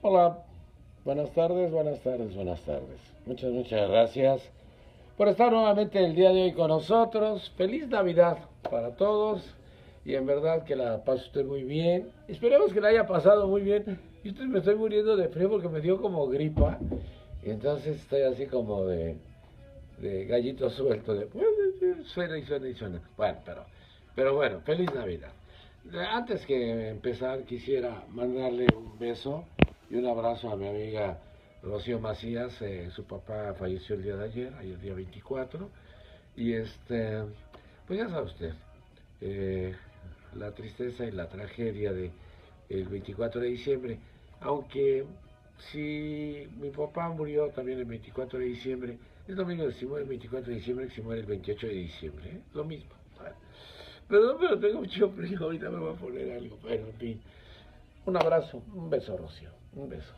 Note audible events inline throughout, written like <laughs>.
Hola, buenas tardes, buenas tardes, buenas tardes. Muchas, muchas gracias por estar nuevamente el día de hoy con nosotros. Feliz Navidad para todos y en verdad que la pase usted muy bien. Esperemos que la haya pasado muy bien. Yo me estoy muriendo de frío porque me dio como gripa y entonces estoy así como de, gallito suelto, de suena y suena y suena. Bueno, pero, pero bueno, feliz Navidad. Antes que empezar quisiera mandarle un beso y un abrazo a mi amiga Rocío Macías, eh, su papá falleció el día de ayer, ayer día 24, y este, pues ya sabe usted, eh, la tristeza y la tragedia de el 24 de diciembre, aunque si mi papá murió también el 24 de diciembre, es lo mismo si muere el 24 de diciembre que si muere el 28 de diciembre, ¿eh? lo mismo. Perdón, pero tengo mucho frío, ahorita me voy a poner algo, pero en fin. Un abrazo, un beso, Rocío, un beso.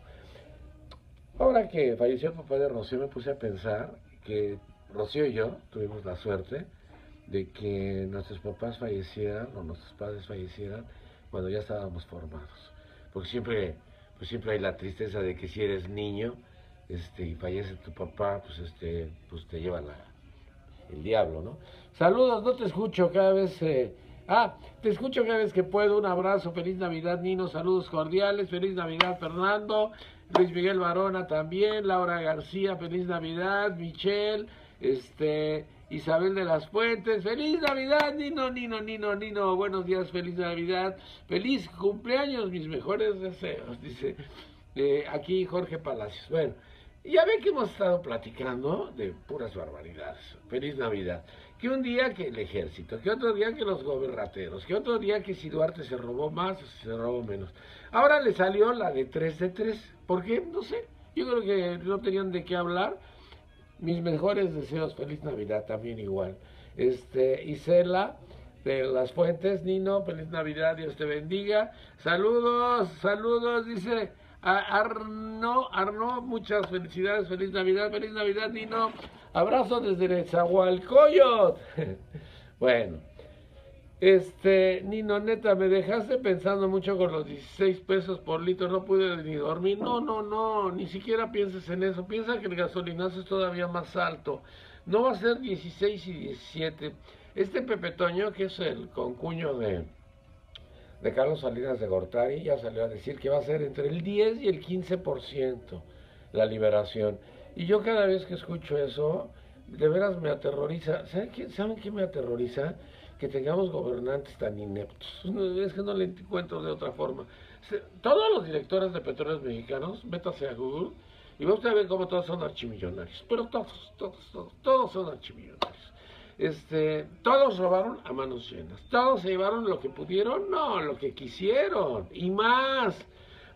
Ahora que falleció el papá de Rocío, me puse a pensar que Rocío y yo tuvimos la suerte de que nuestros papás fallecieran o nuestros padres fallecieran cuando ya estábamos formados. Porque siempre, pues siempre hay la tristeza de que si eres niño este, y fallece tu papá, pues, este, pues te lleva la, el diablo, ¿no? Saludos, no te escucho cada vez. Eh, ah, te escucho cada vez que puedo. Un abrazo, feliz Navidad, Nino. Saludos cordiales, feliz Navidad, Fernando. Luis Miguel Barona también, Laura García, feliz Navidad, Michelle, este, Isabel de las Fuentes, feliz Navidad, Nino, Nino, Nino, Nino, buenos días, feliz Navidad, feliz cumpleaños, mis mejores deseos, dice eh, aquí Jorge Palacios. Bueno, ya ve que hemos estado platicando de puras barbaridades. Feliz Navidad. Que un día que el ejército, que otro día que los gobernateros, que otro día que si Duarte se robó más o se robó menos. Ahora le salió la de 3 de 3. ¿Por qué? No sé. Yo creo que no tenían de qué hablar. Mis mejores deseos, feliz Navidad también igual. Este, Isela de las Fuentes, Nino, feliz Navidad, Dios te bendiga. Saludos, saludos, dice Arno, Arno, muchas felicidades, feliz Navidad, feliz Navidad, Nino. Abrazo desde Nezahualcóyotl. <laughs> bueno, este, Nino, neta, me dejaste pensando mucho con los 16 pesos por litro, no pude ni dormir. No, no, no, ni siquiera pienses en eso. Piensa que el gasolinazo es todavía más alto. No va a ser 16 y 17. Este Pepe Toño, que es el concuño de, de Carlos Salinas de Gortari, ya salió a decir que va a ser entre el 10 y el 15% la liberación. Y yo cada vez que escucho eso, de veras me aterroriza. ¿Saben qué, ¿saben qué me aterroriza? que tengamos gobernantes tan ineptos. <laughs> Es que no le encuentro de otra forma. Todos los directores de petróleos mexicanos, métase a Google y usted a ver cómo todos son archimillonarios. Pero todos, todos, todos, todos son archimillonarios. Este, todos robaron a manos llenas. Todos se llevaron lo que pudieron, no, lo que quisieron y más.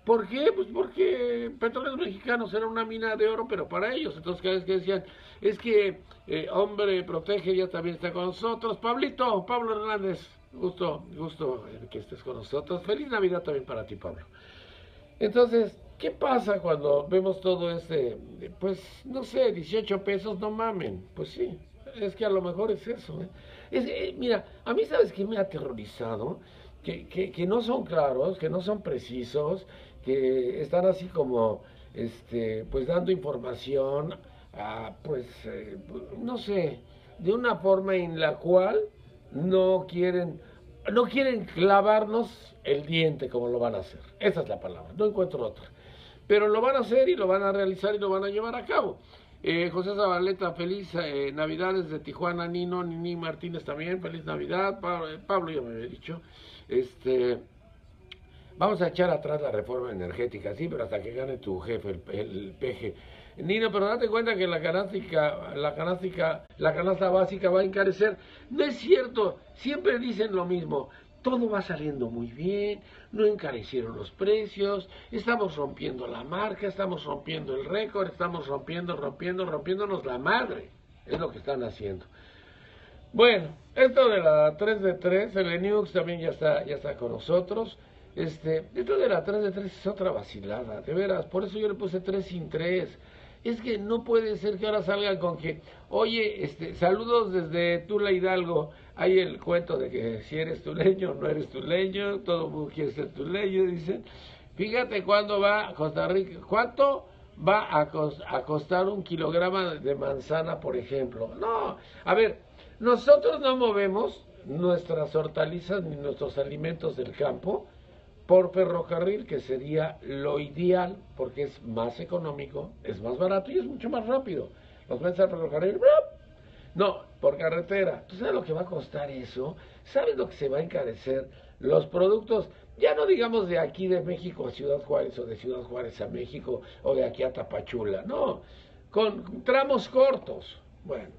¿Por qué? Pues porque Petróleos Mexicanos era una mina de oro, pero para ellos. Entonces cada vez que decían, es que eh, hombre protege, ya también está con nosotros. Pablito, Pablo Hernández, gusto, gusto que estés con nosotros. Feliz Navidad también para ti, Pablo. Entonces, ¿qué pasa cuando vemos todo este, pues, no sé, 18 pesos, no mamen? Pues sí, es que a lo mejor es eso. ¿eh? Es, eh, mira, a mí sabes que me ha aterrorizado, que, que, no son claros, que no son precisos, que están así como, este, pues dando información, a, pues, eh, no sé, de una forma en la cual no quieren, no quieren clavarnos el diente como lo van a hacer. Esa es la palabra, no encuentro otra. Pero lo van a hacer y lo van a realizar y lo van a llevar a cabo. Eh, José Zabaleta, feliz eh, Navidad desde Tijuana, Nino, Nini Martínez también, feliz Navidad, Pablo, Pablo ya me había dicho, este, Vamos a echar atrás la reforma energética, sí, pero hasta que gane tu jefe, el, el PG. Nino, pero date cuenta que la canástica, la canástica, la canasta básica va a encarecer. No es cierto, siempre dicen lo mismo. Todo va saliendo muy bien, no encarecieron los precios, estamos rompiendo la marca, estamos rompiendo el récord, estamos rompiendo, rompiendo, rompiéndonos la madre. Es lo que están haciendo. Bueno, esto de la 3 de 3, el Linux también ya está, ya está con nosotros. Este, esto de la 3 de 3 es otra vacilada, de veras, por eso yo le puse 3 sin 3. Es que no puede ser que ahora salgan con que, oye, este, saludos desde Tula Hidalgo. Hay el cuento de que si eres tuleño no eres tuleño, todo mundo quiere ser tuleño, dicen. Fíjate cuándo va a Costa Rica, cuánto va a, a costar un kilogramo de manzana, por ejemplo. No, a ver, nosotros no movemos nuestras hortalizas ni nuestros alimentos del campo por ferrocarril, que sería lo ideal, porque es más económico, es más barato y es mucho más rápido. Los metes al ferrocarril, no, por carretera. ¿Tú sabes lo que va a costar eso? ¿Sabes lo que se va a encarecer? Los productos, ya no digamos de aquí de México a Ciudad Juárez o de Ciudad Juárez a México o de aquí a Tapachula, no, con tramos cortos. Bueno,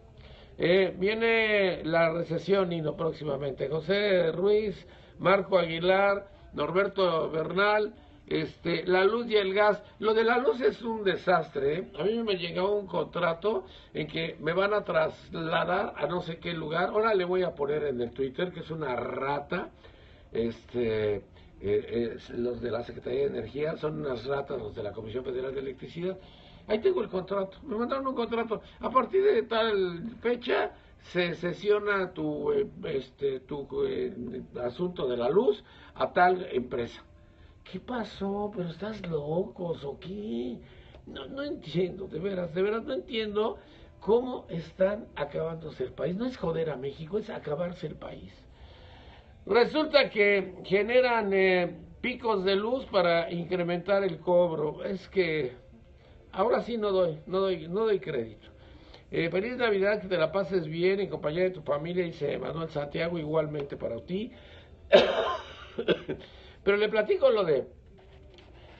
eh, viene la recesión, Nino, próximamente. José Ruiz, Marco Aguilar, Norberto Bernal, este, la luz y el gas. Lo de la luz es un desastre. ¿eh? A mí me llegó un contrato en que me van a trasladar a no sé qué lugar. Ahora le voy a poner en el Twitter que es una rata. Este, eh, los de la Secretaría de Energía son unas ratas, los de la Comisión Federal de Electricidad. Ahí tengo el contrato. Me mandaron un contrato. A partir de tal fecha se sesiona tu, eh, este, tu asunto de la luz a tal empresa. ¿Qué pasó? ¿Pero estás locos o qué? No, no entiendo, de veras, de veras no entiendo cómo están acabándose el país. No es joder a México, es acabarse el país. Resulta que generan eh, picos de luz para incrementar el cobro. Es que ahora sí no doy, no doy, no doy crédito. Eh, feliz Navidad, que te la pases bien en compañía de tu familia, dice Manuel Santiago, igualmente para ti. <coughs> Pero le platico lo de,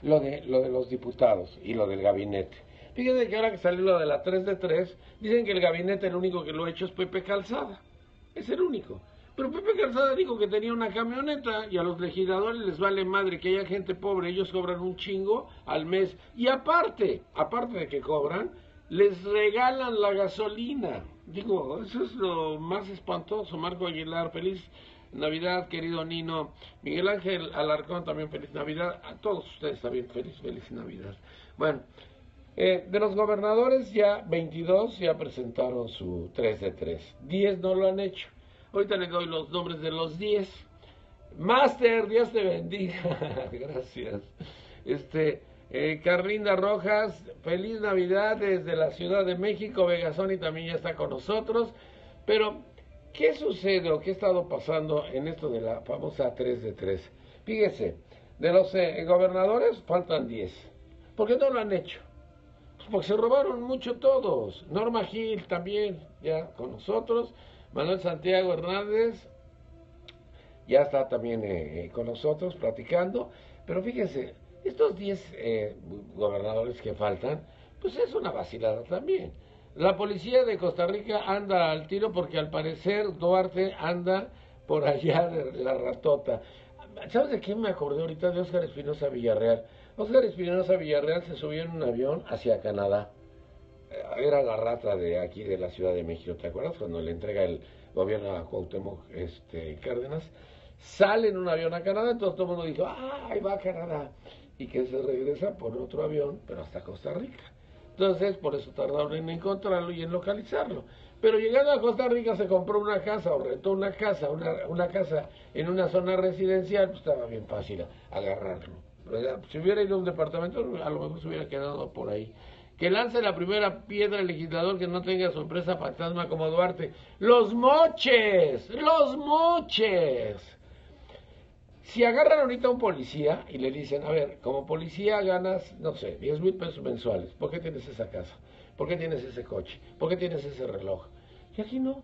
lo de, lo de los diputados y lo del gabinete. Fíjense que ahora que salió lo de la 3 de 3, dicen que el gabinete el único que lo ha hecho es Pepe Calzada. Es el único. Pero Pepe Calzada dijo que tenía una camioneta y a los legisladores les vale madre que haya gente pobre, ellos cobran un chingo al mes. Y aparte, aparte de que cobran, les regalan la gasolina. Digo, eso es lo más espantoso, Marco Aguilar, feliz Navidad, querido Nino. Miguel Ángel Alarcón, también feliz Navidad. A todos ustedes también feliz, feliz Navidad. Bueno, eh, de los gobernadores ya 22 ya presentaron su 3 de 3. 10 no lo han hecho. Ahorita les doy los nombres de los 10. Master, Dios te bendiga. <laughs> Gracias. Este, eh, Carlinda Rojas, feliz Navidad desde la Ciudad de México. Vegasoni también ya está con nosotros. Pero ¿Qué sucede o qué ha estado pasando en esto de la famosa 3 de 3? Fíjese, de los eh, gobernadores faltan 10. ¿Por qué no lo han hecho? Pues porque se robaron mucho todos. Norma Gil también, ya con nosotros. Manuel Santiago Hernández ya está también eh, con nosotros platicando. Pero fíjense, estos 10 gobernadores que faltan, pues es una vacilada también. La policía de Costa Rica anda al tiro porque al parecer Duarte anda por allá de la ratota. ¿Sabes de quién me acordé ahorita? De Óscar Espinosa Villarreal. Óscar Espinosa Villarreal se subió en un avión hacia Canadá. Eh, era la rata de aquí de la Ciudad de México, ¿te acuerdas? Cuando le entrega el gobierno a Cuauhtémoc este, Cárdenas. Sale en un avión a Canadá, entonces todo el mundo dijo, ¡ah, ahí va a Canadá! Y que se regresa por otro avión, pero hasta Costa Rica. Entonces, por eso tardaron en encontrarlo y en localizarlo. Pero llegando a Costa Rica se compró una casa o rentó una casa, una, una casa en una zona residencial, pues estaba bien fácil agarrarlo. Si hubiera ido a un departamento, a lo mejor se hubiera quedado por ahí. Que lance la primera piedra el legislador que no tenga su empresa fantasma como Duarte. ¡Los moches! ¡Los moches! Si agarran ahorita a un policía y le dicen, a ver, como policía ganas, no sé, 10 mil pesos mensuales, ¿por qué tienes esa casa? ¿Por qué tienes ese coche? ¿Por qué tienes ese reloj? Y aquí no.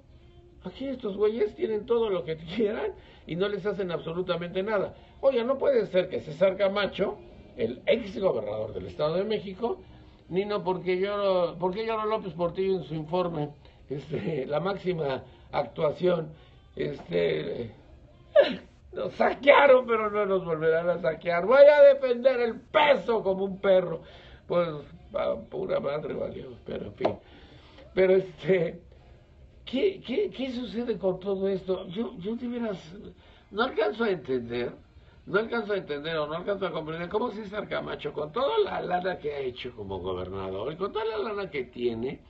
Aquí estos güeyes tienen todo lo que <laughs> quieran y no les hacen absolutamente nada. Oye, no puede ser que César Camacho, el ex gobernador del Estado de México, ni no porque yo, porque yo López Portillo en su informe, este, la máxima actuación, este, nos saquearon, pero no nos volverán a saquear. Voy a defender el peso como un perro. Pues, pura madre valió, pero en fin. Pero este, ¿qué, qué, sucede con todo esto? Yo, yo de veras, no alcanzo a entender, no alcanzo a entender o no alcanzo a comprender cómo César Camacho, con toda la lana que ha hecho como gobernador y con toda la lana que tiene,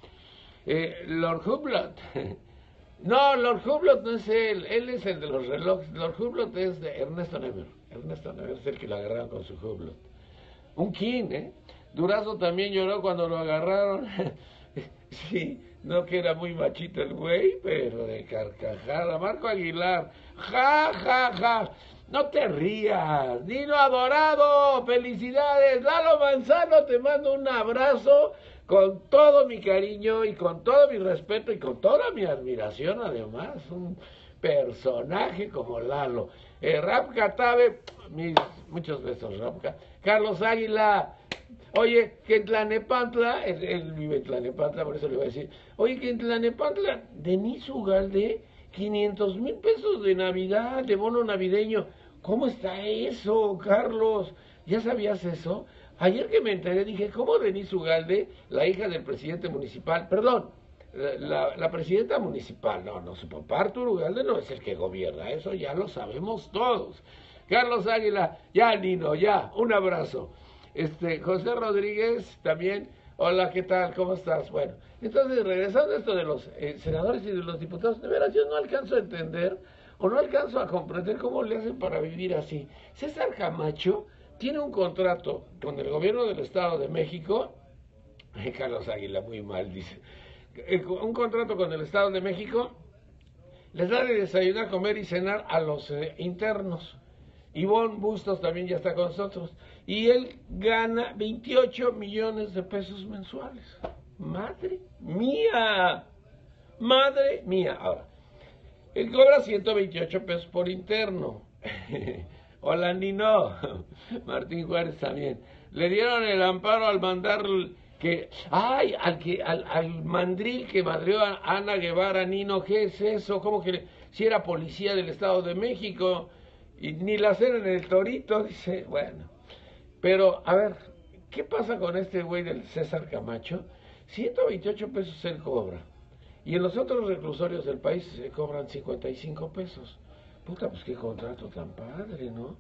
eh, Lord Hublot, <laughs> No, Lord Hublot no es él, él es el de los relojes. Lord Hublot es de Ernesto Never. Ernesto Never es el que lo agarraron con su Hublot. Un king, ¿eh? Durazo también lloró cuando lo agarraron. <laughs> sí, no que era muy machito el güey, pero de carcajada. Marco Aguilar, ja, ja, ja. No te rías. Dino Adorado, felicidades. Lalo Manzano, te mando un abrazo con todo mi cariño y con todo mi respeto y con toda mi admiración además. Un personaje como Lalo. Eh, Catabe, mis muchos besos, Rapka. Carlos Águila, oye, que en Tlanepantla, él, vive en Tlanepantla, por eso le voy a decir, oye, que en Tlanepantla, Denise Ugalde, 500 mil pesos de Navidad, de bono navideño. ¿Cómo está eso, Carlos? ¿Ya sabías eso? Ayer que me enteré dije, ¿cómo Denise Ugalde, la hija del presidente municipal, perdón, la, presidenta municipal, no, no, su papá Arturo Ugalde no es el que gobierna, eso ya lo sabemos todos. Carlos Águila, ya Nino, ya, un abrazo. Este, José Rodríguez también, hola, ¿qué tal? ¿Cómo estás? Bueno, entonces regresando a esto de los eh, senadores y de los diputados, de veras yo no alcanzo a entender o no alcanzo a comprender cómo le hacen para vivir así. César Camacho tiene un contrato con el gobierno del Estado de México, Carlos Águila, muy mal, dice, eh, un contrato con el Estado de México, les da de desayunar, comer y cenar a los eh, internos. Ivonne Bustos también ya está con nosotros. Y él gana 28 millones de pesos mensuales. Madre mía. Madre mía. Ahora, él cobra 128 pesos por interno. <laughs> Hola, Nino. <laughs> Martín Juárez también. Le dieron el amparo al mandar que, ay, al que, al, al mandril que madrió a Ana Guevara, Nino, ¿qué es eso? ¿Cómo que si era policía del Estado de México? Y ni la cena en el torito, dice, bueno. Pero, a ver, ¿qué pasa con este güey del César Camacho? 128 pesos él cobra. Y en los otros reclusorios del país se cobran 55 pesos. Puta, pues qué contrato tan padre, ¿no?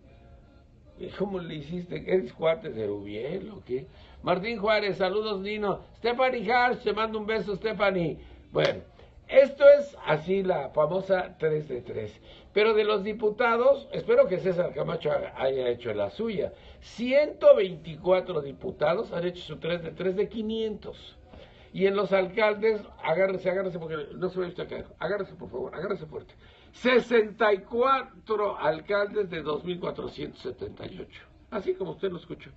¿Cómo le hiciste? ¿Eres cuate de Rubiel o qué? Martín Juárez, saludos Nino. Stephanie Harsh, te mando un beso, Stephanie. Bueno, esto es así la famosa 3 de 3. Pero de los diputados, espero que César Camacho haya hecho la suya. 124 diputados han hecho su 3 de 3 de 500. Y en los alcaldes, agárrese, agárrese, porque no se ve usted caer. Agárrese, por favor, agárrese fuerte. 64 alcaldes de 2.478. Así como usted lo escuchó.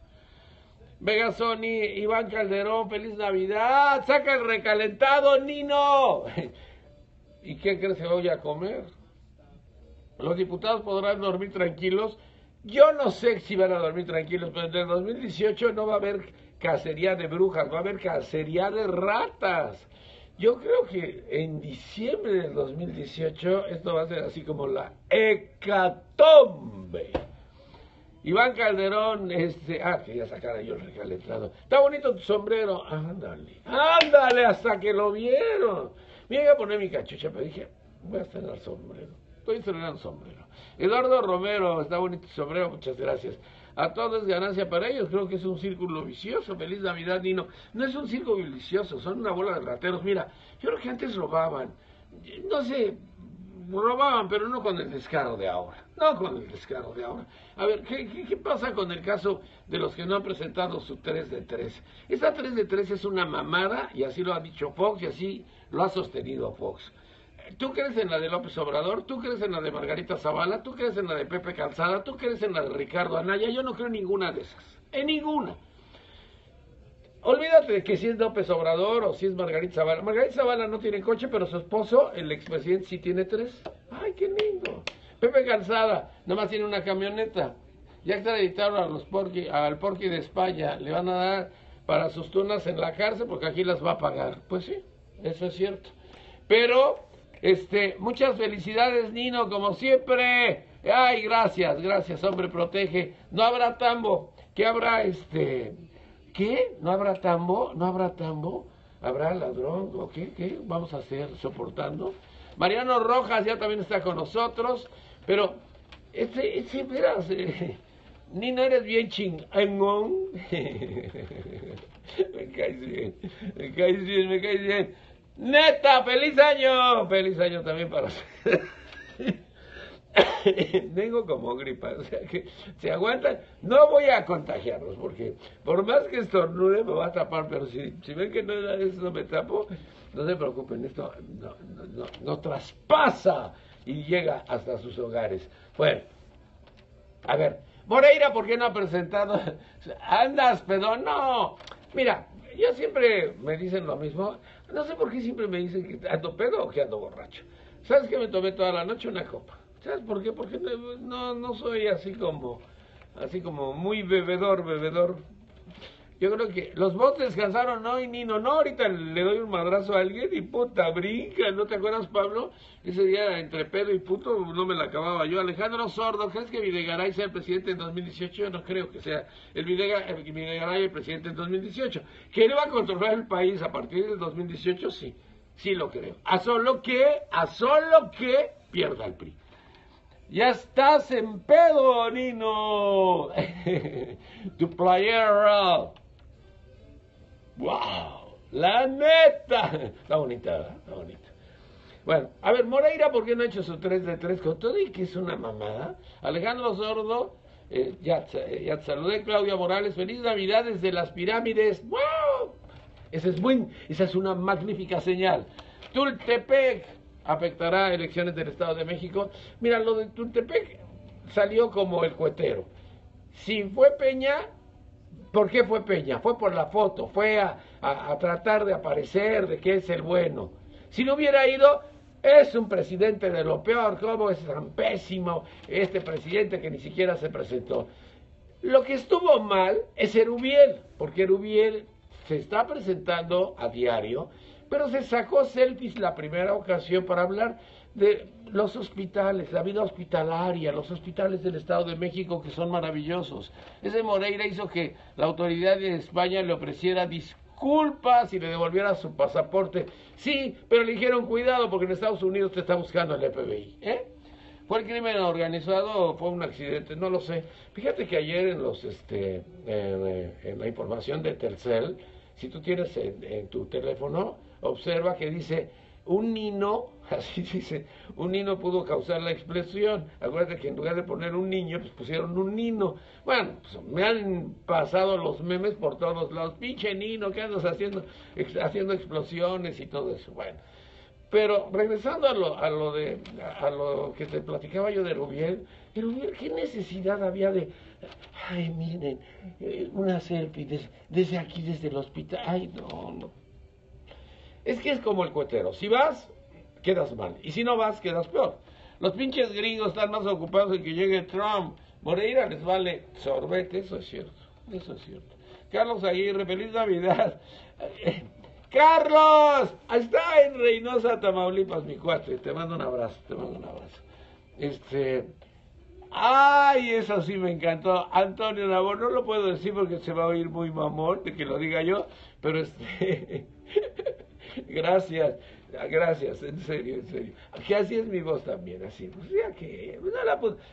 Vega Sony, Iván Calderón, feliz Navidad. Saca el recalentado, Nino. <laughs> ¿Y qué crees que voy a comer? Los diputados podrán dormir tranquilos. Yo no sé si van a dormir tranquilos, pero en el 2018 no va a haber cacería de brujas, va a haber cacería de ratas. Yo creo que en diciembre del 2018 esto va a ser así como la hecatombe. Iván Calderón, este, ah, que ya sacara yo el recalentado. Está bonito tu sombrero. Ándale, ándale, hasta que lo vieron. Me iba a poner mi cachucha, pero dije, voy a estrenar sombrero. Estoy estrenando sombrero. Eduardo Romero, está bonito tu sombrero, muchas gracias. A todos es ganancia para ellos, creo que es un círculo vicioso. Feliz Navidad, Nino. No es un círculo vicioso, son una bola de rateros. Mira, yo creo que antes robaban. No sé, robaban, pero no con el descaro de ahora. No con el descaro de ahora. A ver, ¿qué, pasa con el caso de los que no han presentado su 3 de 3? Esta 3 de 3 es una mamada, y así lo ha dicho Fox, y así lo ha sostenido Fox. ¿Tú crees en la de López Obrador? ¿Tú crees en la de Margarita Zavala? ¿Tú crees en la de Pepe Calzada? ¿Tú crees en la de Ricardo Anaya? Yo no creo en ninguna de esas. En ninguna. Olvídate de que si es López Obrador o si es Margarita Zavala. Margarita Zavala no tiene coche, pero su esposo, el expresidente, sí tiene tres. ¡Ay, qué lindo! Pepe Calzada, más tiene una camioneta. Ya está editado a los porqui, al Porqui de España. Le van a dar para sus tunas en la cárcel porque aquí las va a pagar. Pues sí, eso es cierto. Pero, este, muchas felicidades, Nino, como siempre. Ay, gracias, gracias, hombre, protege. No habrá tambo. ¿Qué habrá, este? ¿Qué? ¿No habrá tambo? ¿No habrá tambo? ¿Habrá ladrón? ¿O qué? ¿Qué vamos a hacer soportando? Mariano Rojas ya también está con nosotros, pero ese, ese verás, eh, Nino, eres bien chingón. <laughs> me caes bien, me caes bien, me caes bien. Neta, feliz año, feliz año también para Tengo <laughs> como gripa, o sea que se aguantan. No voy a contagiarlos porque por más que estornude me va a tapar, pero si, ven que no, eso me tapo, no se preocupen, esto no, no, no, traspasa y llega hasta sus hogares. Bueno, a ver, Moreira, ¿por qué no ha presentado? <laughs> Andas, pero no. Mira, yo siempre me dicen lo mismo. No sé por qué siempre me dicen que ando pedo o que ando borracho. ¿Sabes que me tomé toda la noche una copa? ¿Sabes por qué? Porque no, no soy así como, así como muy bebedor, bebedor. Yo creo que los bots descansaron hoy, Nino, no, ahorita le doy un madrazo a alguien y puta, brinca, ¿no te acuerdas, Pablo? Ese día entre pedo y puto no me la acababa yo. Alejandro Sordo, ¿crees que Videgaray sea el presidente en 2018? Yo no creo que sea el Videgaray el presidente en 2018. ¿Que él va a controlar el país a partir del 2018? Sí, sí lo creo. A solo que, a solo que pierda el PRI. Ya estás en pedo, Nino. <laughs> tu playera. ¡Wow! La neta. Está bonita, ¿verdad? Está bonita. Bueno, a ver, Moreira, ¿por qué no ha hecho su 3 de 3 con todo y que es una mamada? Alejandro Sordo, eh, ya, ya te saludé. Claudia Morales, feliz Navidad desde las pirámides. ¡Wow! Esa es, buen, esa es una magnífica señal. Tultepec, afectará elecciones del Estado de México. Mira, lo de Tultepec salió como el cuetero. Si fue Peña, ¿por qué fue Peña? Fue por la foto, fue a, tratar de aparecer, de que es el bueno. Si no hubiera ido, es un presidente de lo peor, ¿cómo es tan pésimo este presidente que ni siquiera se presentó? Lo que estuvo mal es Erubiel, porque Erubiel se está presentando a diario pero se sacó selfies la primera ocasión para hablar de los hospitales, la vida hospitalaria, los hospitales del Estado de México que son maravillosos. Ese Moreira hizo que la autoridad de España le ofreciera disculpas y le devolviera su pasaporte. Sí, pero le dijeron cuidado porque en Estados Unidos te está buscando el FBI. ¿eh? ¿Fue el crimen organizado o fue un accidente? No lo sé. Fíjate que ayer en los este en la información de Telcel, si tú tienes en tu teléfono, observa que dice, un nino, <laughs> así dice, un nino pudo causar la explosión. Acuérdate que en lugar de poner un niño, pues pusieron un nino. Bueno, pues me han pasado los memes por todos lados. Pinche nino, ¿qué andas haciendo? haciendo explosiones y todo eso. Bueno. Pero regresando a lo, a lo de a lo que te platicaba yo de Rubiel, Rubiel, ¿qué necesidad había de ay miren, eh, una desde, desde aquí, desde el hospital? Ay, no, no es que es como el cuetero. Si vas, quedas mal. Y si no vas, quedas peor. Los pinches gringos están más ocupados en que llegue Trump. Moreira les vale sorbete, eso es cierto. Eso es cierto. Carlos Aguirre, feliz Navidad. <laughs> Carlos, está en Reynosa, Tamaulipas, mi cuate. Te mando un abrazo, te mando un abrazo. Este, ay, eso sí me encantó. Antonio Nabor, no lo puedo decir porque se va a oír muy mamón de que lo diga yo, pero este, <laughs> <laughs> Gracias, gracias, en serio, en serio. Que así es mi voz también, así. Pues que,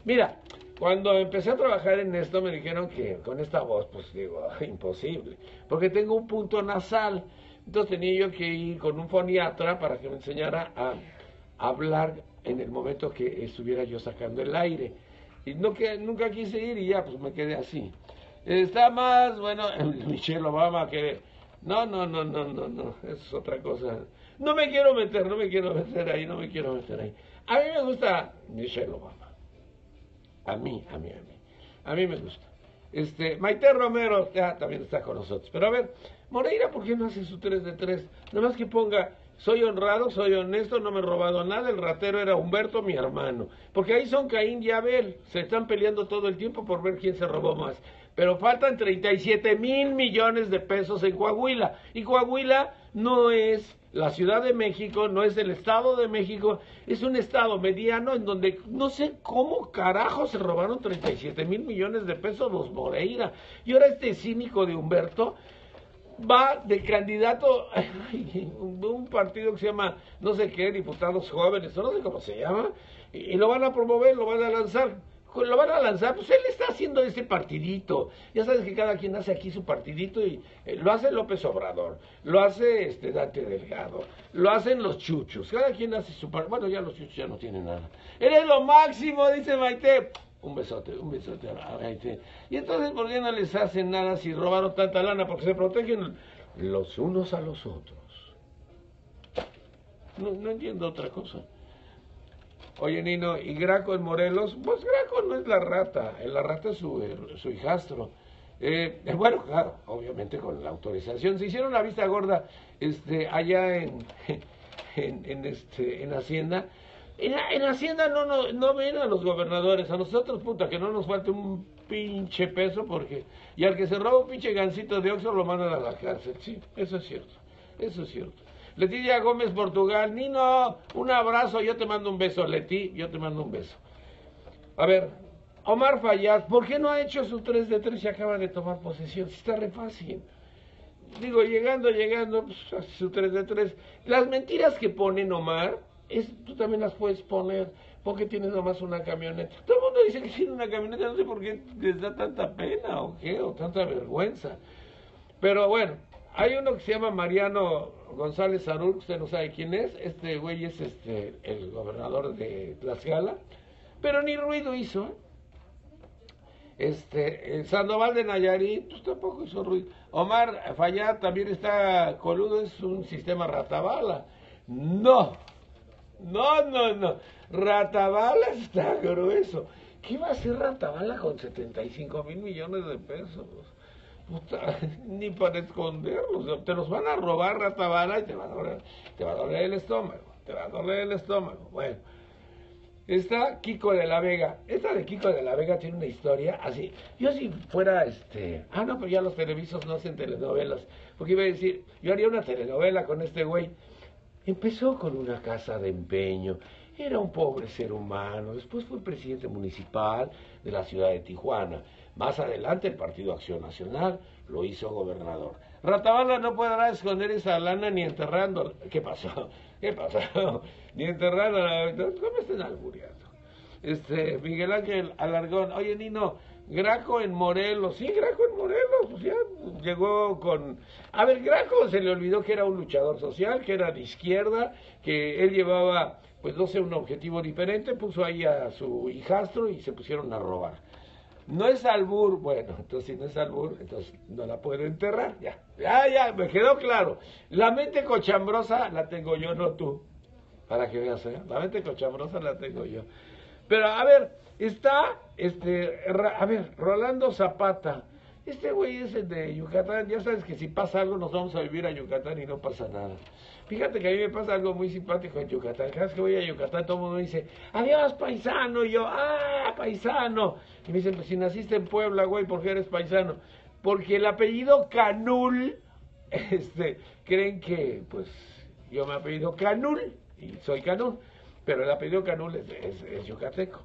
Mira, cuando empecé a trabajar en esto me dijeron que con esta voz, pues digo, <laughs> imposible, porque tengo un punto nasal. Entonces tenía yo que ir con un foniatra para que me enseñara a hablar en el momento que estuviera yo sacando el aire. Y no que nunca quise ir y ya, pues me quedé así. Está más, bueno, <laughs> Michelle Obama que no, no, no, no, no, no, es otra cosa. No me quiero meter, no me quiero meter ahí, no me quiero meter ahí. A mí me gusta Michelle Obama. A mí, a mí, a mí. A mí me gusta. Este, Maite Romero ya también está con nosotros. Pero a ver, Moreira, ¿por qué no hace su 3 de 3? Nada más que ponga, soy honrado, soy honesto, no me he robado nada, el ratero era Humberto, mi hermano. Porque ahí son Caín y Abel, se están peleando todo el tiempo por ver quién se robó más pero faltan 37 mil millones de pesos en Coahuila. Y Coahuila no es la Ciudad de México, no es el Estado de México, es un estado mediano en donde no sé cómo carajo se robaron 37 mil millones de pesos los Moreira. Y ahora este cínico de Humberto va de candidato <laughs> a un partido que se llama no sé qué, diputados jóvenes, no sé cómo se llama, y lo van a promover, lo van a lanzar lo van a lanzar, pues él está haciendo ese partidito. Ya sabes que cada quien hace aquí su partidito y eh, lo hace López Obrador, lo hace este Dante Delgado, lo hacen los chuchos, cada quien hace su partidito. Bueno, ya los chuchos ya no tienen nada. Eres lo máximo, dice Maite. Un besote, un besote a Maite. Y entonces, ¿por qué no les hacen nada si robaron tanta lana? Porque se protegen los unos a los otros. No, no entiendo otra cosa. Oye, Nino, ¿y Graco en Morelos? Pues Graco no es la rata, la rata es su, su hijastro. Eh, eh, bueno, claro, obviamente con la autorización. Se hicieron la vista gorda este, allá <laughs> en, en, este, en Hacienda. En, en Hacienda no, no, no ven a los gobernadores, a nosotros, puta, que no nos falte un pinche peso, porque. Y al que se roba un pinche gancito de Oxford lo mandan a la cárcel. Sí, eso es cierto. Eso es cierto. Leticia Gómez, Portugal. Nino, un abrazo, yo te mando un beso. Leti, yo te mando un beso. A ver, Omar Fayad, ¿por qué no ha hecho su 3 de 3 y acaba de tomar posesión? Está re fácil. Digo, llegando, llegando, pues, su 3 de 3. Las mentiras que pone Omar, tú también las puedes poner porque tienes nomás una camioneta. Todo el mundo dice que tiene una camioneta, no sé por qué les da tanta pena o qué, o tanta vergüenza. Pero bueno, hay uno que se llama Mariano González Arul, usted no sabe quién es, este güey es este el gobernador de Tlaxcala, pero ni ruido hizo. ¿eh? Este, Sandoval de Nayarit, pues tampoco hizo ruido. Omar Fayad también está coludo, es un sistema ratabala. No, no, no, no. Ratabala está grueso. ¿Qué va a hacer Ratabala con 75 mil millones de pesos? <laughs> ni para esconderlos, te los van a robar ratabala y te va a doler, te va a doler el estómago, te va a doler el estómago. Bueno, está Kiko de la Vega. Esta de Kiko de la Vega tiene una historia así. Yo si fuera este, ah no, pero ya los televisos no hacen telenovelas, porque iba a decir, yo haría una telenovela con este güey. Empezó con una casa de empeño, era un pobre ser humano, después fue presidente municipal de la ciudad de Tijuana más adelante el Partido Acción Nacional lo hizo gobernador. Ratabala no podrá esconder esa lana ni enterrando. ¿Qué pasó? ¿Qué pasó? <laughs> ni enterrando. ¿Cómo están albureando? Este, Miguel Ángel Alargón. Oye, Nino, Graco en Morelos. Sí, Graco en Morelos. Pues ya llegó con... A ver, Graco se le olvidó que era un luchador social, que era de izquierda, que él llevaba, pues no sé, un objetivo diferente. Puso ahí a su hijastro y se pusieron a robar. No es albur, bueno, entonces si no es albur, entonces no la puedo enterrar, ya, ya, ya, me quedó claro. La mente cochambrosa la tengo yo, no tú, para que veas, ¿eh? la mente cochambrosa la tengo yo. Pero a ver, está, este, a ver, Rolando Zapata, este güey es el de Yucatán, ya sabes que si pasa algo nos vamos a vivir a Yucatán y no pasa nada. Fíjate que a mí me pasa algo muy simpático en Yucatán. Cada vez que voy a Yucatán todo el mundo dice, adiós paisano, y yo, ah, paisano. Y me dicen, pues si naciste en Puebla, güey, ¿por qué eres paisano? Porque el apellido Canul, <laughs> este, creen que, pues, yo me apellido Canul, y soy Canul, pero el apellido Canul es, yucateco.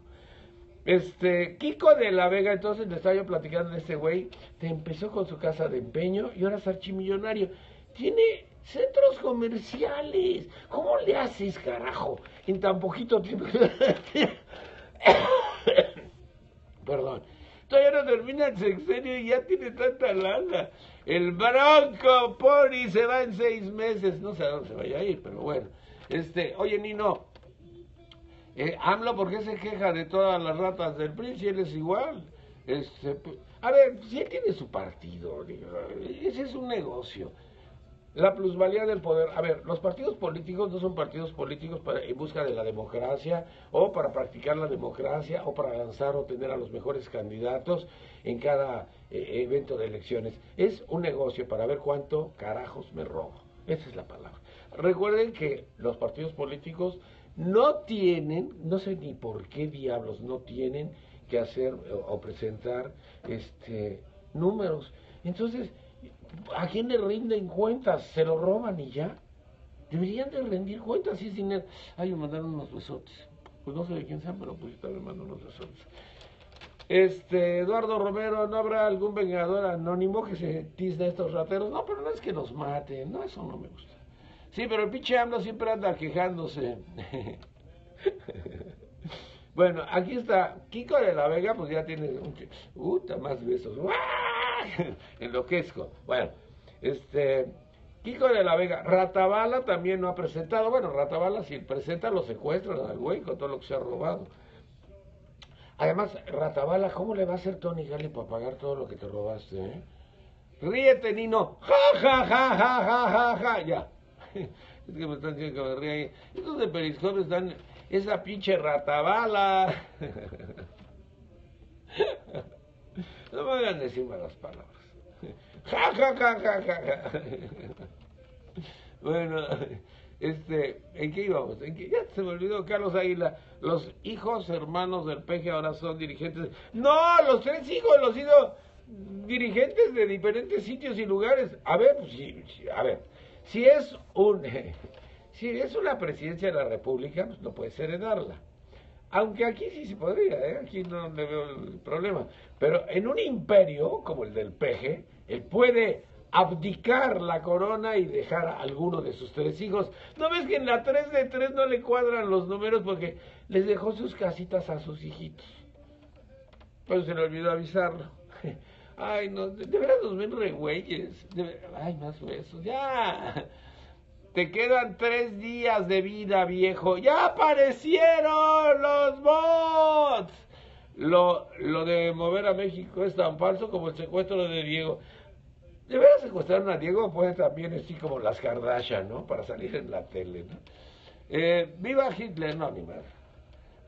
Este, Kiko de la Vega, entonces le estaba yo platicando de este güey, te empezó con su casa de empeño y ahora es archimillonario. Tiene Centros comerciales. ¿Cómo le haces, carajo? En tan poquito tiempo. <coughs> Perdón. Todavía no termina el sexenio y ya tiene tanta lana. El Bronco Pony se va en seis meses. No sé a dónde se vaya a ir, pero bueno. Este, oye, Nino. Eh, AMLO, ¿por qué se queja de todas las ratas del PRI? Si él es igual. Este, a ver, si él tiene su partido, ese es un negocio. La plusvalía del poder. A ver, los partidos políticos no son partidos políticos para, en busca de la democracia o para practicar la democracia o para lanzar o tener a los mejores candidatos en cada eh, evento de elecciones. Es un negocio para ver cuánto carajos me robo. Esa es la palabra. Recuerden que los partidos políticos no tienen, no sé ni por qué diablos no tienen que hacer o presentar este números. Entonces, ¿A quién le rinden cuentas? ¿Se lo roban y ya? Deberían de rendir cuentas si es dinero. Ay, me mandaron unos besotes. Pues no sé de quién sean, pero pues también mando unos besotes. Este, Eduardo Romero, ¿no habrá algún vengador anónimo que se tizne a estos rateros? No, pero no es que nos maten, no, eso no me gusta. Sí, pero el pinche AMLO siempre anda quejándose. <laughs> Bueno, aquí está Kiko de la Vega, pues ya tiene un... Uta, más besos. <laughs> Enloquezco. Bueno, este... Kiko de la Vega, Ratabala también no ha presentado. Bueno, Ratabala si presenta los secuestros al güey con todo lo que se ha robado. Además, Ratabala, ¿cómo le va a hacer Tony Gali para pagar todo lo que te robaste? Eh? Ríete, Nino. Ja, ja, ja, ja, ja, ja, ja. Ya. <laughs> Es que me están diciendo que me ríe ahí. Estos de Periscope están... Esa pinche Ratabala. <laughs> No me hagan decir malas palabras. <laughs> Ja, ja, ja, ja, ja, ja. Bueno, este, ¿en qué íbamos? Ya se me olvidó, Carlos Águila. Los hijos hermanos del peje ahora son dirigentes. No, los tres hijos los hijos dirigentes de diferentes sitios y lugares. A ver, pues, a ver, si es un, <laughs> si es una presidencia de la República, pues no puedes heredarla. Aunque aquí sí se podría, ¿eh? aquí no le veo el problema. Pero en un imperio como el del peje, él puede abdicar la corona y dejar a alguno de sus tres hijos. ¿No ves que en la 3 de 3 no le cuadran los números porque les dejó sus casitas a sus hijitos? Pues se le olvidó avisarlo. <laughs> Ay, no, de, verdad nos ven re güeyes. ay, más besos, ya. Te quedan tres días de vida, viejo. ¡Ya aparecieron los bots! Lo, lo de mover a México es tan falso como el secuestro de Diego. ¿De veras secuestraron a Diego? Pues también así como las Kardashian, ¿no? Para salir en la tele, ¿no? Eh, ¡Viva Hitler! No, mi madre.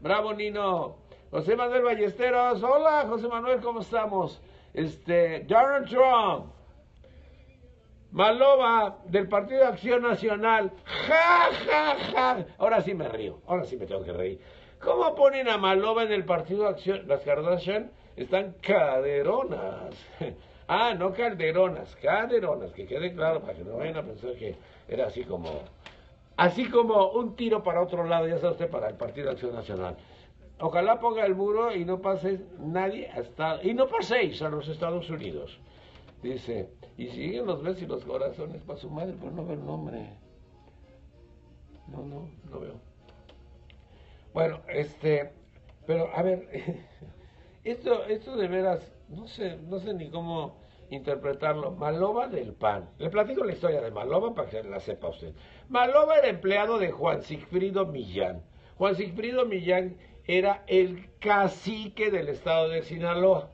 Bravo, Nino. José Manuel Ballesteros. Hola, José Manuel, ¿cómo estamos? Este, Donald Trump. Malova del Partido de Acción Nacional. Ja, ja, ja. Ahora sí me río. Ahora sí me tengo que reír. ¿Cómo ponen a Malova en el Partido de Acción? Las Kardashian están caderonas. <laughs> Ah, no calderonas, calderonas, que quede claro para que no vayan a pensar que era así como, así como un tiro para otro lado, ya sabe usted, para el Partido de Acción Nacional. Ojalá ponga el muro y no pase nadie hasta, y no paséis a los Estados Unidos. Dice, y siguen los besos y los corazones para su madre, pero no veo el nombre. No, no, no veo. Bueno, este, pero a ver, <laughs> esto, esto de veras no sé, no sé ni cómo interpretarlo. Maloba del PAN. Le platico la historia de Maloba para que la sepa usted. Maloba era empleado de Juan Sigfrido Millán. Juan Sigfrido Millán era el cacique del estado de Sinaloa.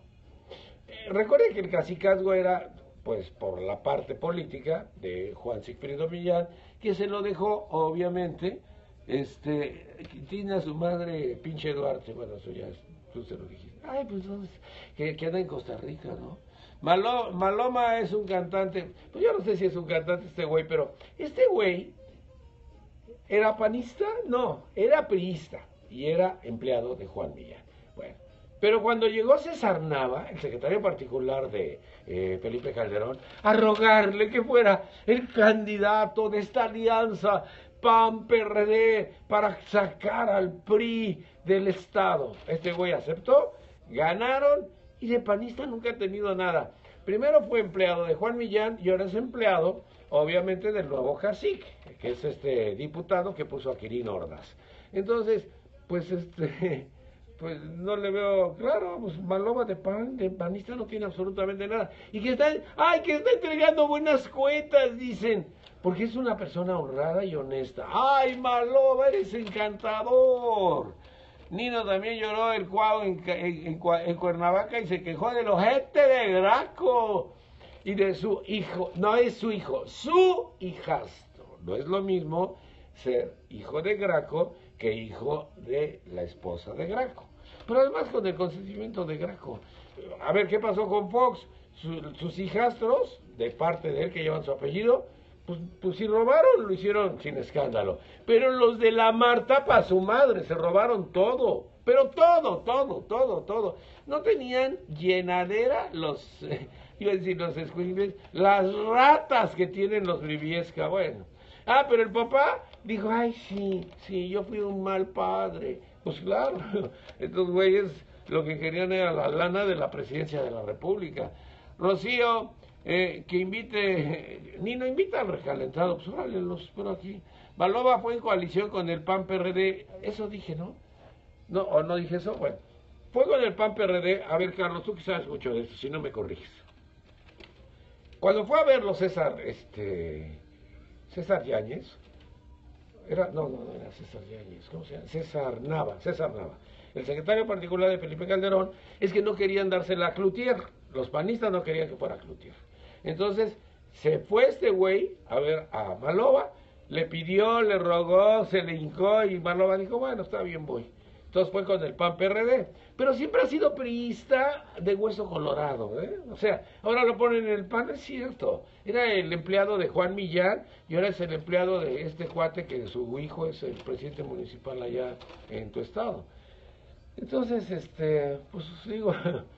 Eh, recuerden que el cacicazgo era, pues, por la parte política de Juan Sigfrido Millán, que se lo dejó, obviamente, este, tiene a su madre, pinche Duarte, bueno, eso ya es, tú se lo dijiste. Ay, pues que, que anda en Costa Rica, ¿no? Maloma es un cantante, pues yo no sé si es un cantante este güey, pero este güey era panista, no, era priista y era empleado de Juan Millán. Bueno, pero cuando llegó César Nava, el secretario particular de eh, Felipe Calderón, a rogarle que fuera el candidato de esta alianza PAN-PRD para sacar al PRI del Estado, este güey aceptó Ganaron y de panista nunca ha tenido nada. Primero fue empleado de Juan Millán y ahora es empleado, obviamente, del nuevo cacique, que es este diputado que puso a Quirino Ordaz. Entonces, pues este, <laughs> pues no le veo, claro, pues Maloma de pan, de panista no tiene absolutamente nada. Y que está, ay, que está entregando buenas cuentas, dicen, porque es una persona honrada y honesta. Ay, Maloma, eres encantador. Nino también lloró el cuau en, en, Cuernavaca y se quejó de los ojete de Graco y de su hijo. No es su hijo, su hijastro. No es lo mismo ser hijo de Graco que hijo de la esposa de Graco. Pero además con el consentimiento de Graco. A ver, ¿qué pasó con Fox? sus hijastros, de parte de él que llevan su apellido, pues, pues, si robaron, lo hicieron sin escándalo. Pero los de la Marta para su madre se robaron todo. Pero todo, todo, todo, todo. No tenían llenadera los, <laughs> iba a decir los escuiles, las ratas que tienen los Briviesca. Bueno. Ah, pero el papá dijo, ay, sí, sí, yo fui un mal padre. Pues claro, <laughs> estos güeyes lo que querían era la lana de la presidencia de la República. Rocío, eh, que invite, <laughs> ni no invita al recalentado, pues órale, los espero aquí. Balova fue en coalición con el PAN PRD, eso dije, ¿no? No, o no dije eso, bueno. Fue con el PAN PRD, a ver Carlos, tú que sabes mucho de esto, si no me corriges. Cuando fue a verlo César, este, César Yáñez, era, no, no, era César Yáñez, ¿cómo se llama? César Nava, César Nava. El secretario particular de Felipe Calderón es que no querían dársela a Cloutier, los panistas no querían que fuera Cloutier. Entonces, se fue este güey a ver a Malova, le pidió, le rogó, se le hincó y Malova dijo, bueno, está bien, voy. Entonces fue con el PAN PRD. Pero siempre ha sido priista de hueso colorado. ¿eh? O sea, ahora lo ponen en el PAN, es cierto. Era el empleado de Juan Millán y ahora es el empleado de este cuate que su hijo es el presidente municipal allá en tu estado. Entonces, este, pues digo, <laughs>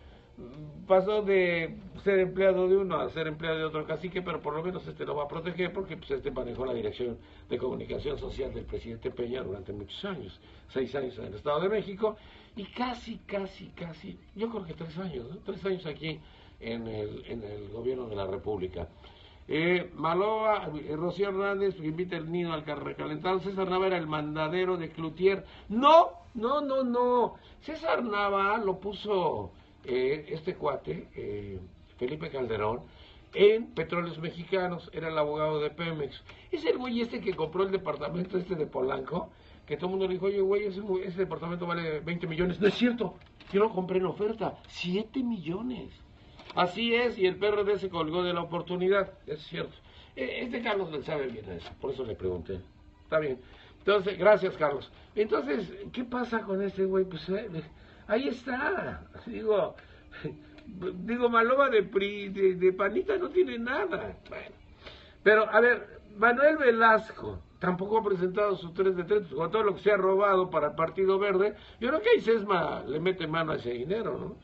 pasó de ser empleado de uno a ser empleado de otro cacique, pero por lo menos este lo va a proteger porque pues, este manejó la dirección de comunicación social del presidente Peña durante muchos años, seis años en el Estado de México y casi, casi, casi, yo creo que tres años, tres años aquí en el, gobierno de la República. Eh, Maloa, eh, Rocío Hernández, invita el nido al recalentado. César Nava era el mandadero de Cloutier. No, no, no, no. César Nava lo puso eh, este cuate, eh, Felipe Calderón, en Petróleos Mexicanos, era el abogado de Pemex. Es el güey este que compró el departamento este de Polanco, que todo el mundo le dijo, oye, güey, ese, departamento vale 20 millones. No es cierto, yo lo compré en oferta, 7 millones. Así es, y el PRD se colgó de la oportunidad, es cierto. E, este Carlos le sabe bien eso, por eso le pregunté. Está bien. Entonces, gracias, Carlos. Entonces, ¿qué pasa con este güey? Pues eh, ahí está. Digo, <laughs> digo, Maloma de, de, Panita no tiene nada. Bueno, pero a ver, Manuel Velasco tampoco ha presentado su 3 de 3, con todo lo que se ha robado para el Partido Verde. Yo creo que ahí Sesma le mete mano a ese dinero, ¿no?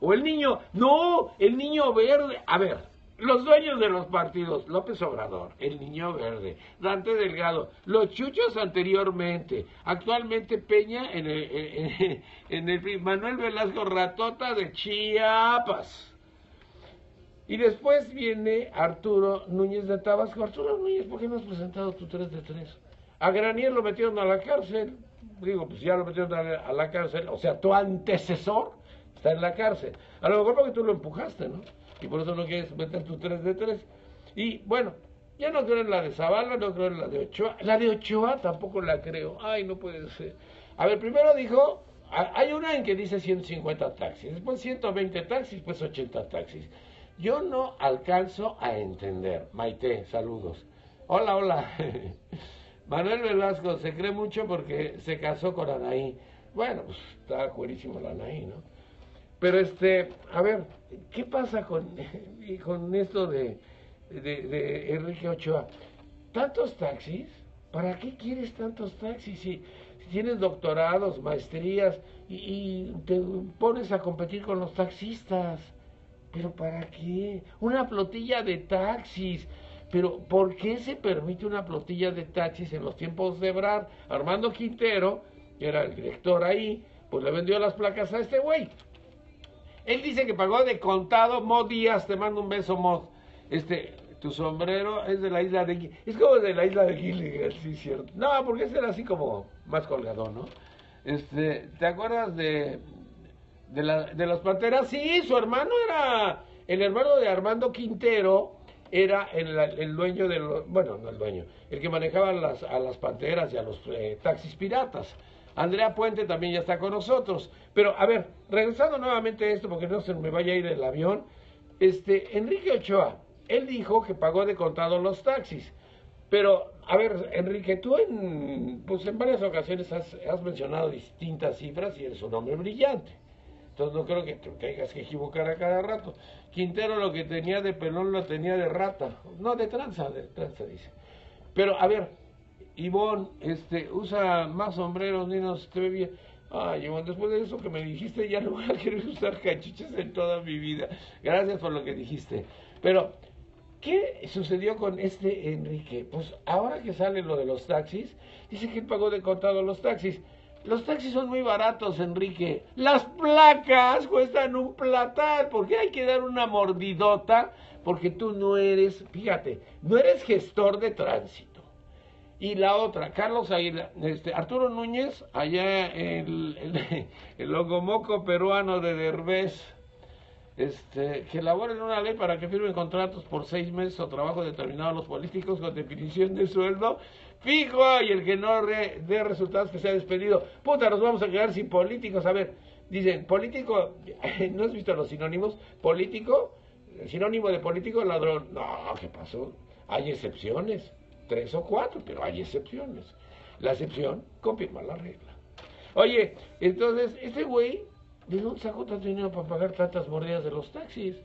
O el niño, no, el niño verde. A ver, los dueños de los partidos, López Obrador, el Niño Verde, Dante Delgado, los chuchos anteriormente, actualmente Peña en el, en, el Manuel Velasco Ratota de Chiapas. Y después viene Arturo Núñez de Tabasco. Arturo Núñez, ¿por qué no has presentado tu 3 de 3? A Granier lo metieron a la cárcel. Digo, pues ya lo metieron a la cárcel. O sea, tu antecesor está en la cárcel. A lo mejor porque tú lo empujaste, ¿no? Y por eso no quieres meter tu 3 de 3. Y bueno, ya no creo en la de Zavala, no creo en la de Ochoa. La de Ochoa tampoco la creo. Ay, no puede ser. A ver, primero dijo, hay una en que dice 150 taxis, después 120 taxis, pues 80 taxis. Yo no alcanzo a entender. Maite, saludos. Hola, hola. <laughs> Manuel Velasco se cree mucho porque se casó con Anaí. Bueno, pues está cuerísimo la Anaí, ¿no? Pero este, a ver, ¿qué pasa con, <laughs> con esto de, de, Enrique Ochoa? ¿Tantos taxis? ¿Para qué quieres tantos taxis si, tienes doctorados, maestrías y, y, te pones a competir con los taxistas? ¿Pero para qué? Una flotilla de taxis. Pero ¿por qué se permite una flotilla de taxis en los tiempos de Brad? Armando Quintero, que era el director ahí, pues le vendió las placas a este güey. Él dice que pagó de contado. Mod Díaz, te mando un beso, Mod. Este, tu sombrero es de la isla de... Es como de la isla de Gilligan, sí, cierto. No, porque ese era así como más colgado, ¿no? Este, ¿te acuerdas de, de, la, de las panteras? Sí, su hermano era... El hermano de Armando Quintero era el, dueño de los... Bueno, no el dueño. El que manejaba las, a las panteras y a los eh, taxis piratas. Andrea Puente también ya está con nosotros. Pero, a ver, regresando nuevamente a esto, porque no se me vaya a ir el avión, este, Enrique Ochoa, él dijo que pagó de contado los taxis. Pero, a ver, Enrique, tú en, pues en varias ocasiones has, mencionado distintas cifras y eres un hombre brillante. Entonces no creo que te tengas que equivocar a cada rato. Quintero lo que tenía de pelón lo tenía de rata. No, de tranza, de tranza, dice. Pero, a ver, Ivonne, este, usa más sombreros, ni nos te ve bien. Ay, Ivonne, después de eso que me dijiste, ya no voy a querer usar cachiches en toda mi vida. Gracias por lo que dijiste. Pero, ¿qué sucedió con este Enrique? Pues ahora que sale lo de los taxis, dice que él pagó de contado los taxis. Los taxis son muy baratos, Enrique. Las placas cuestan un platal. ¿Por qué hay que dar una mordidota? Porque tú no eres, fíjate, no eres gestor de tránsito Y la otra, Carlos Aguilar, este, Arturo Núñez, allá el, <laughs> el, logomoco peruano de Derbez, este, que elaboren una ley para que firmen contratos por seis meses o trabajo determinado a los políticos con definición de sueldo fijo y el que no dé resultados que sea despedido. Puta, nos vamos a quedar sin políticos. A ver, dicen, político, <laughs> ¿no has visto los sinónimos? Político, sinónimo de político, ladrón. No, ¿qué pasó? Hay excepciones, tres o cuatro, pero hay excepciones. La excepción confirma la regla. Oye, entonces, este güey ¿De dónde sacó tanto dinero para pagar tantas mordidas de los taxis?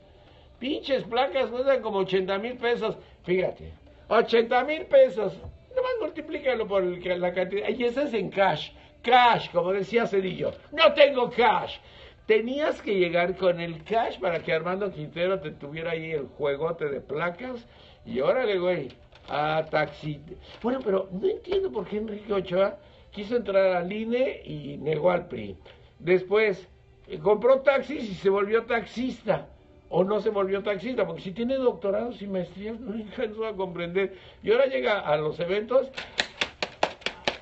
Pinches placas cuestan como 80 mil pesos. Fíjate, 80 mil pesos. Nomás multiplícalo por la cantidad. Y eso es en cash. Cash, como decía Cedillo. No tengo cash. Tenías que llegar con el cash para que Armando Quintero te tuviera ahí el juegote de placas. Y órale, güey, a taxi. Bueno, pero no entiendo por qué Enrique Ochoa quiso entrar al INE y negó al PRI. Después, compró taxis y se volvió taxista. O no se volvió taxista, porque si tiene doctorados y maestrías <laughs> no alcanzó a comprender. Y ahora llega a los eventos,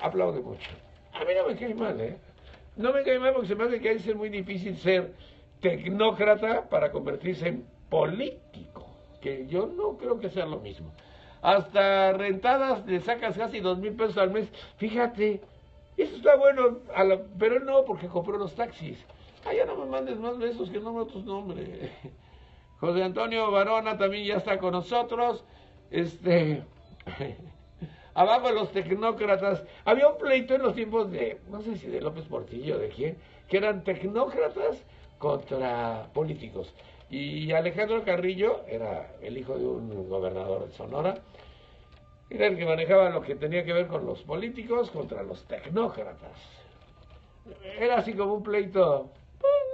aplaude mucho. A mí no me cae mal, ¿eh? No me cae mal porque se me hace que hay ser muy difícil ser tecnócrata para convertirse en político, que yo no creo que sea lo mismo. Hasta rentadas le sacas casi dos mil pesos al mes. Fíjate, eso está bueno, pero no porque compró los taxis. Ah, ya no me mandes más besos que no me otros nombres. <laughs> José Antonio Barona también ya está con nosotros. Este. <laughs> Abajo los tecnócratas. Había un pleito en los tiempos de, no sé si de López Portillo, de quién, que eran tecnócratas contra políticos. Y Alejandro Carrillo era el hijo de un gobernador de Sonora. Era el que manejaba lo que tenía que ver con los políticos contra los tecnócratas. Era así como un pleito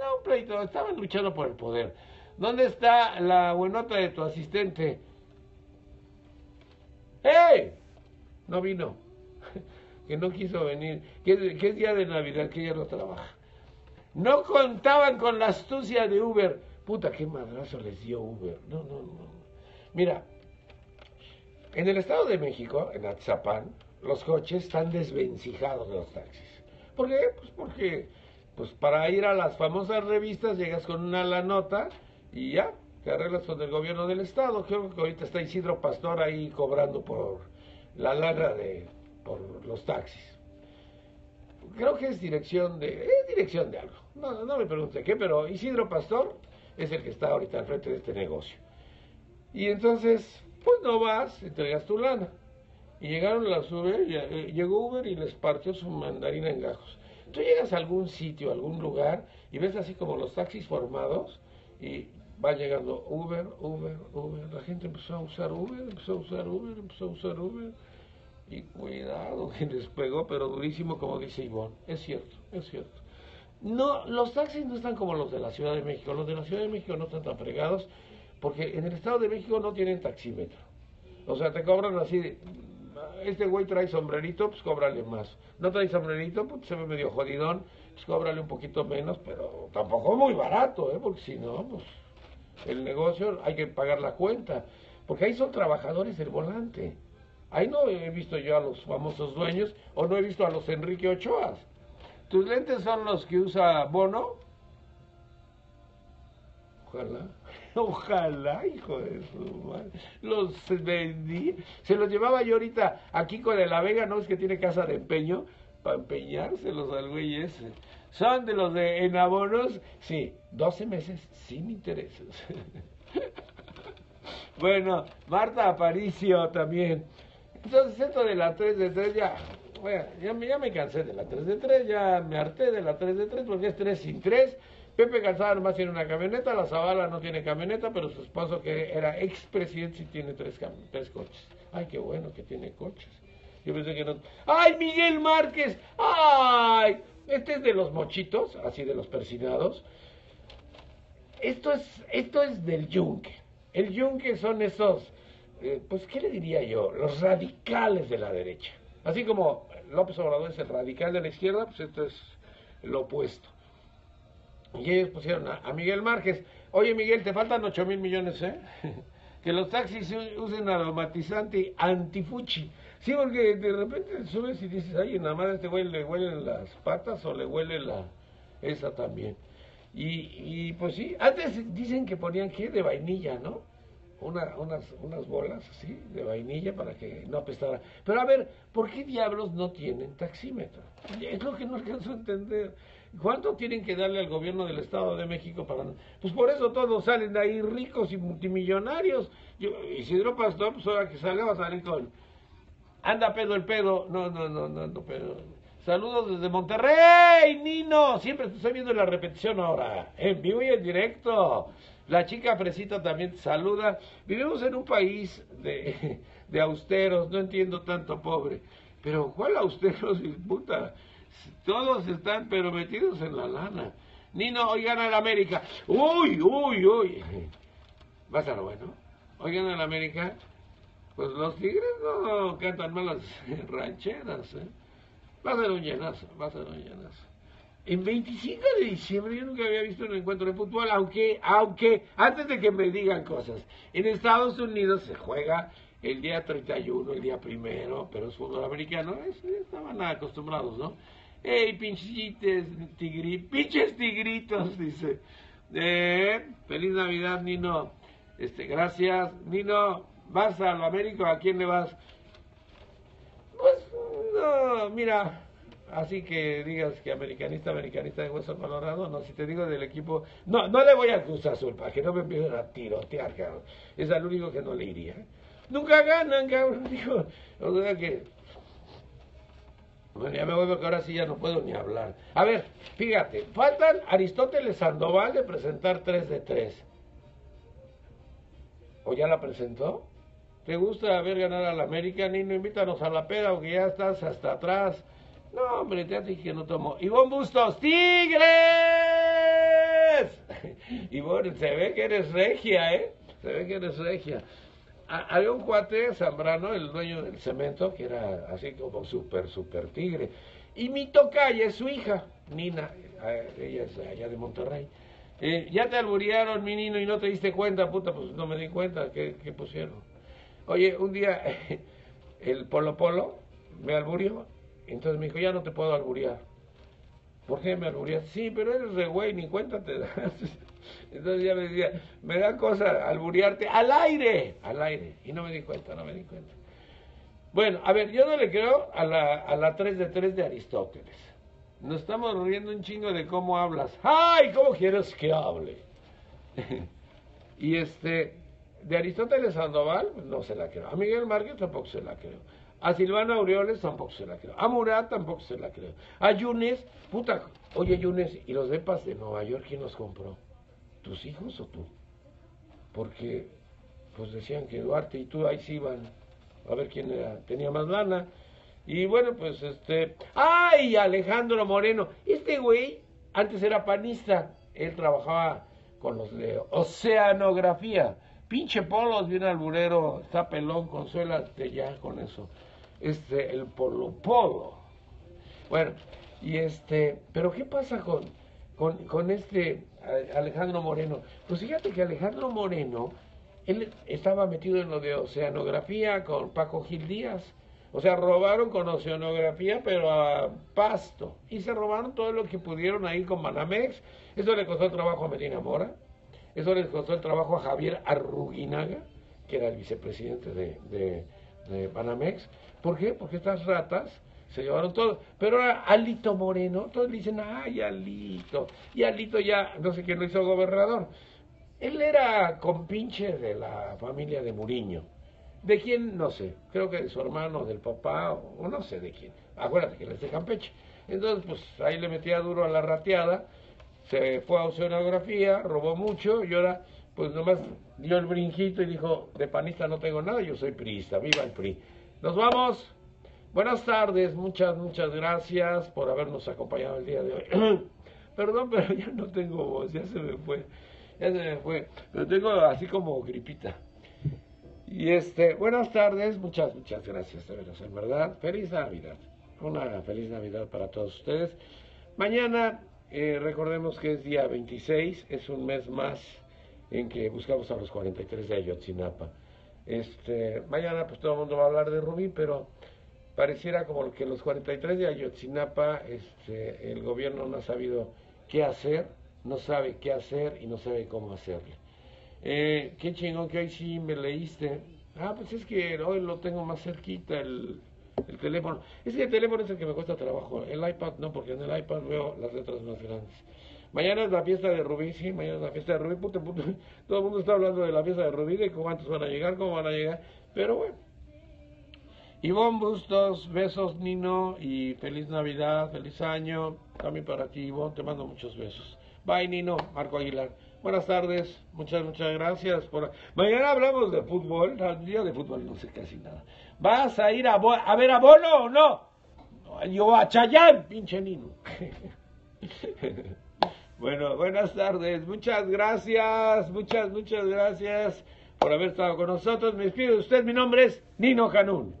no, un pleito, estaban luchando por el poder. ¿Dónde está la buenota de tu asistente? ¡Ey! No vino. <laughs> que no quiso venir. Que, es día de Navidad, que ella no trabaja. No contaban con la astucia de Uber. Puta, qué madrazo les dio Uber. No, no, no. Mira, en el Estado de México, en Atzapán, los coches están desvencijados de los taxis. ¿Por qué? Pues porque pues para ir a las famosas revistas llegas con una la nota y ya, te arreglas con el gobierno del estado. Creo que ahorita está Isidro Pastor ahí cobrando por la lana de por los taxis. Creo que es dirección de es dirección de algo. No, no me pregunte qué, pero Isidro Pastor es el que está ahorita al frente de este negocio. Y entonces, pues no vas, entregas tu lana. Y llegaron las Uber, eh, llegó Uber y les partió su mandarina en gajos. Tú llegas a algún sitio, a algún lugar, y ves así como los taxis formados, y va llegando Uber, Uber, Uber. La gente empezó a usar Uber, empezó a usar Uber, empezó a usar Uber. Y cuidado, <laughs> que les pegó, pero durísimo, como dice Ivonne. Es cierto, es cierto. No, los taxis no están como los de la Ciudad de México. Los de la Ciudad de México no están tan fregados, porque en el Estado de México no tienen taxímetro. O sea, te cobran así, este güey trae sombrerito, pues cóbrale más. No trae sombrerito, pues se ve medio jodidón, pues cóbrale un poquito menos, pero tampoco muy barato, ¿eh? Porque si no, pues el negocio hay que pagar la cuenta. Porque ahí son trabajadores del volante. Ahí no he visto yo a los famosos dueños o no he visto a los Enrique Ochoas. ¿Tus lentes son los que usa Bono? Ojalá. <laughs> Ojalá, hijo de su madre. Los vendí. Se los llevaba yo ahorita aquí con La Vega, ¿no? Es que tiene casa de empeño. Para empeñárselos al güey ese. Son de los de en abonos. Sí, 12 meses sin intereses. <laughs> bueno, Marta Aparicio también. Entonces, esto de la 3 de 3 ya. Bueno, ya, ya me cansé de la 3 de 3, ya me harté de la 3 de 3 porque es 3 sin 3 Pepe Calzada nomás tiene una camioneta, la Zavala no tiene camioneta, pero su esposo que era expresidente tiene tres, tres coches. Ay, qué bueno que tiene coches. Yo pensé que no. ¡Ay, Miguel Márquez! ¡Ay! Este es de los mochitos, así de los persinados. Esto es, esto es del yunque. El yunque son esos, eh, pues, ¿qué le diría yo? Los radicales de la derecha. Así como López Obrador es el radical de la izquierda, pues esto es lo opuesto. Y ellos pusieron a, Miguel Márquez. Oye, Miguel, te faltan 8 mil millones, ¿eh? <laughs> que los taxis usen aromatizante antifuchi. Sí, porque de repente subes y dices, ay, nada más este güey le huelen las patas o le huele la esa también. Y, y pues sí, antes dicen que ponían que de vainilla, ¿no? Una, unas, unas bolas así de vainilla para que no apestara. Pero a ver, ¿por qué diablos no tienen taxímetro? Es lo que no alcanzo a entender. ¿Cuánto tienen que darle al gobierno del Estado de México para.? Pues por eso todos salen de ahí ricos y multimillonarios. Yo, Isidro Pastor, pues ahora que salga va a salir con. Anda pedo el pedo. No, no, no, no, no pedo. Saludos desde Monterrey, Nino. Siempre estoy viendo la repetición ahora. En vivo y en directo. La chica Fresita también saluda. Vivimos en un país de, <laughs> de austeros. No entiendo tanto, pobre. Pero, ¿cuál austeros? Puta. Todos están pero metidos en la lana. Nino, hoy gana el América. Uy, uy, uy. Va a ser bueno. Hoy gana el América. Pues los tigres no cantan malas <laughs> rancheras. ¿eh? Va a ser un llenazo, va a ser un. En 25 de diciembre yo nunca había visto un encuentro de fútbol, aunque, aunque, antes de que me digan cosas, en Estados Unidos se juega el día 31, el día primero, pero es fútbol americano, es, estaban acostumbrados, ¿no? ¡Ey, pinchites, tigri, pinches tigritos! <laughs> Dice. Eh, feliz Navidad, Nino. Este, gracias. Nino, ¿vas a América? ¿A quién le vas? Pues, no, mira, así que digas que americanista, americanista de Hueso Colorado, no, si te digo del equipo, no, no le voy a Cruz Azul, para que no me empiecen a tirotear, cabrón. Es al único que no le iría. ¿eh? Nunca ganan, cabrón, <laughs> digo, o sea que bueno, ya me voy porque ahora sí ya no puedo ni hablar. A ver, fíjate, faltan Aristóteles Sandoval de presentar 3 de 3. ¿O ya la presentó? ¿Te gusta ver ganar a la América, Nino? Invítanos a la peda, aunque ya estás hasta atrás. No, hombre, te dije que no tomo. Ivonne Bustos, ¡Tigres! <laughs> Ivonne, se ve que eres regia, ¿eh? Se ve que eres regia había un cuate, Zambrano, el dueño del cemento, que era así como súper, súper tigre. Y mi tocaya es su hija, Nina, eh, ella es allá de Monterrey. Eh, ya te alburearon, mi niño, y no te diste cuenta, puta, pues no me di cuenta, ¿qué, pusieron? Oye, un día <laughs> el Polo Polo me alburió, entonces me dijo, ya no te puedo alburear. ¿Por qué me alburias? Sí, pero eres re güey, ni cuenta te das. <laughs> Entonces ya me decía, me da cosa alburearte al aire, al aire. Y no me di cuenta, no me di cuenta. Bueno, a ver, yo no le creo a la, a la 3 de 3 de Aristóteles. Nos estamos riendo un chingo de cómo hablas. ¡Ay! ¿Cómo quieres que hable? <laughs> y este, de Aristóteles Sandoval, no se la creo. A Miguel Márquez tampoco se la creo. A Silvana Aureoles tampoco se la creo. A Murat tampoco se la creo. A Yunes, puta, oye Yunes, ¿y los depas de Nueva York quién los compró? tus hijos o tú. Porque pues decían que Duarte y tú ahí sí iban a ver quién tenía más lana. Y bueno, pues este... ¡Ay! Alejandro Moreno. Este güey antes era panista. Él trabajaba con los de oceanografía. Pinche polos, viene alburero, está pelón, consuélate ya con eso. Este, el polo polo. Bueno, y este, pero ¿qué pasa con, con, este Alejandro Moreno. Pues fíjate que Alejandro Moreno, él estaba metido en lo de oceanografía con Paco Gil Díaz. O sea, robaron con oceanografía, pero a pasto. Y se robaron todo lo que pudieron ahí con Manamex. Eso le costó el trabajo a Medina Mora. Eso le costó el trabajo a Javier Arruguinaga, que era el vicepresidente de, de, de Banamex. ¿Por qué? Porque estas ratas se llevaron todo. Pero ahora Alito Moreno, todos dicen, ay, Alito. Y Alito ya, no sé quién lo hizo gobernador. Él era compinche de la familia de Muriño. ¿De quién? No sé. Creo que de su hermano, del papá, o no sé de quién. Acuérdate que él es de Campeche. Entonces, pues ahí le metía duro a la rateada. Se fue a oceanografía, robó mucho y ahora, pues nomás dio el brinquito y dijo, de panista no tengo nada, yo soy priista, viva el PRI. Nos vamos. Buenas tardes, muchas, muchas gracias por habernos acompañado el día de hoy. <clears throat> Perdón, pero ya no tengo voz, ya se me fue, ya se me fue, pero tengo así como gripita. Y este, buenas tardes, muchas, muchas gracias, de verdad, en verdad. Feliz Navidad, una feliz Navidad para todos ustedes. Mañana, eh, recordemos que es día 26, es un mes más en que buscamos a los 43 de Ayotzinapa. Este, mañana pues todo el mundo va a hablar de Rubí, pero pareciera como que los 43 de Ayotzinapa, este, el gobierno no ha sabido qué hacer, no sabe qué hacer y no sabe cómo hacerle. Eh, qué chingón que hoy sí me leíste. Ah, pues es que hoy lo tengo más cerquita el, el teléfono. Es que el teléfono es el que me cuesta trabajo. El iPad no, porque en el iPad veo las letras más grandes. Mañana es la fiesta de Rubí, sí, mañana es la fiesta de Rubí. Puta, puta, <laughs> todo el mundo está hablando de la fiesta de Rubí, de cuántos van a llegar, cómo van a llegar. Pero bueno. Ivonne Bustos, besos Nino y feliz Navidad, feliz año. También para ti, Ivonne, te mando muchos besos. Bye, Nino, Marco Aguilar. Buenas tardes, muchas, muchas gracias. por Mañana hablamos de fútbol, al día de fútbol no sé casi nada. ¿Vas a ir a, a ver a Bolo o no? Yo a Chayán, pinche Nino. <laughs> bueno, buenas tardes, muchas gracias, muchas, muchas gracias por haber estado con nosotros. Me despido de usted, mi nombre es Nino Canún.